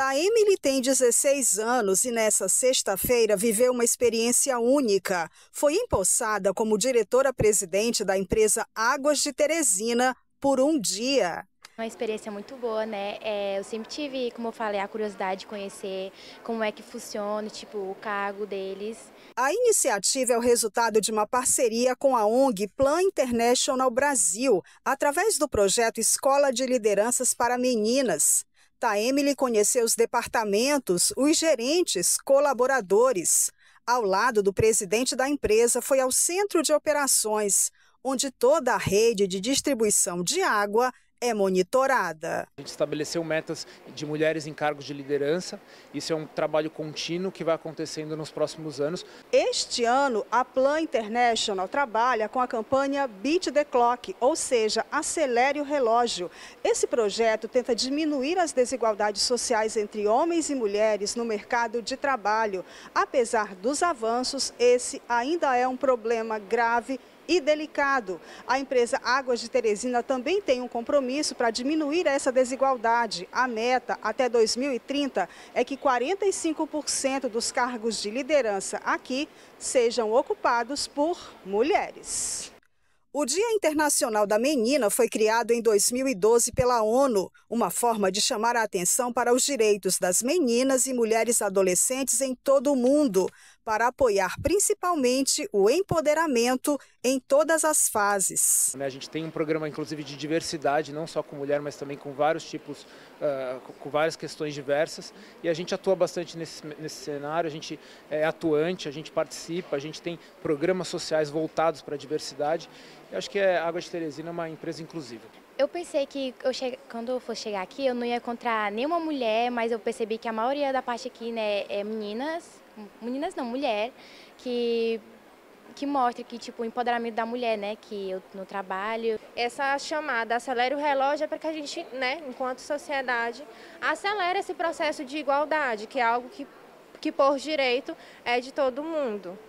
Tá, Emily tem 16 anos e nessa sexta-feira viveu uma experiência única. Foi empossada como diretora-presidente da empresa Águas de Teresina por um dia. Uma experiência muito boa, né? É, eu sempre tive, como eu falei, a curiosidade de conhecer como é que funciona, tipo, o cargo deles. A iniciativa é o resultado de uma parceria com a ONG Plan International Brasil, através do projeto Escola de Lideranças para Meninas. Taemily conheceu os departamentos, os gerentes, colaboradores. Ao lado do presidente da empresa, foi ao centro de operações, onde toda a rede de distribuição de água é monitorada. A gente estabeleceu metas de mulheres em cargos de liderança. Isso é um trabalho contínuo que vai acontecendo nos próximos anos. Este ano, a Plan International trabalha com a campanha Beat the Clock, ou seja, acelere o relógio. Esse projeto tenta diminuir as desigualdades sociais entre homens e mulheres no mercado de trabalho. Apesar dos avanços, esse ainda é um problema grave e delicado. A empresa Águas de Teresina também tem um compromisso para diminuir essa desigualdade. A meta até 2030 é que 45% dos cargos de liderança aqui sejam ocupados por mulheres. O Dia Internacional da Menina foi criado em 2012 pela ONU, uma forma de chamar a atenção para os direitos das meninas e mulheres adolescentes em todo o mundo, para apoiar principalmente o empoderamento em todas as fases. Né, a gente tem um programa, inclusive, de diversidade, não só com mulher, mas também com vários tipos, uh, com várias questões diversas, e a gente atua bastante nesse, nesse cenário, a gente é atuante, a gente participa, a gente tem programas sociais voltados para a diversidade, eu acho que a Água de Teresina é uma empresa inclusiva. Eu pensei que eu che... quando eu fosse chegar aqui eu não ia encontrar nenhuma mulher, mas eu percebi que a maioria da parte aqui né, é meninas, meninas não, mulher, que que mostra que tipo o empoderamento da mulher, né, que eu no trabalho. Essa chamada acelere o relógio é para que a gente, né, enquanto sociedade, acelere esse processo de igualdade, que é algo que que por direito é de todo mundo.